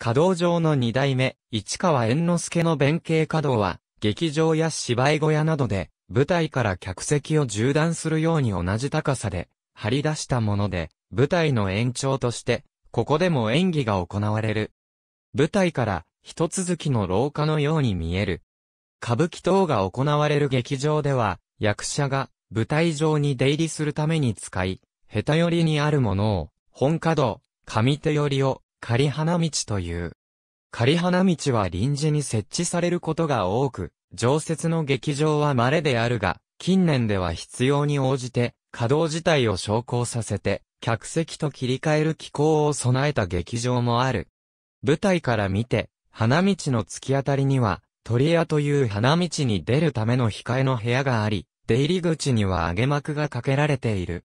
稼働場の二代目、市川猿之助の弁慶稼働は、劇場や芝居小屋などで、舞台から客席を縦断するように同じ高さで、張り出したもので、舞台の延長として、ここでも演技が行われる。舞台から一続きの廊下のように見える。歌舞伎等が行われる劇場では、役者が舞台上に出入りするために使い、下手寄りにあるものを、本角道、上手寄りを、仮花道という。仮花道は臨時に設置されることが多く、常設の劇場は稀であるが、近年では必要に応じて、稼働自体を昇降させて、客席と切り替える機構を備えた劇場もある。舞台から見て、花道の突き当たりには、鳥屋という花道に出るための控えの部屋があり、出入り口には揚げ幕がかけられている。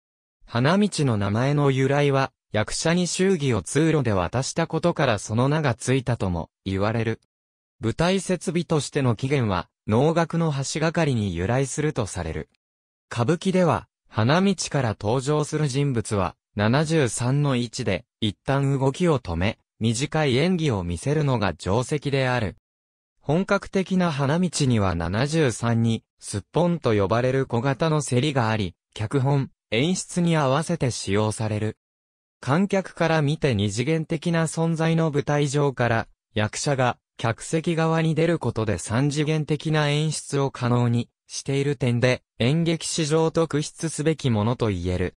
花道の名前の由来は、役者に祝儀を通路で渡したことからその名がついたとも言われる。舞台設備としての起源は、能楽の橋がかりに由来するとされる。歌舞伎では、花道から登場する人物は、73の位置で、一旦動きを止め、短い演技を見せるのが定石である。本格的な花道には73に、すっぽんと呼ばれる小型の競りがあり、脚本、演出に合わせて使用される。観客から見て二次元的な存在の舞台上から、役者が客席側に出ることで三次元的な演出を可能にしている点で、演劇史上特筆すべきものと言える。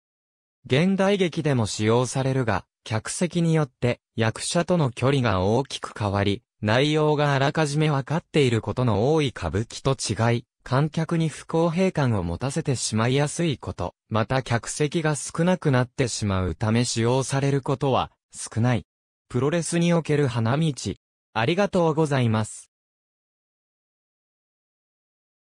現代劇でも使用されるが、客席によって役者との距離が大きく変わり、内容があらかじめ分かっていることの多い歌舞伎と違い、観客に不公平感を持たせてしまいやすいこと、また客席が少なくなってしまうため使用されることは少ない。プロレスにおける花道。ありがとうございます。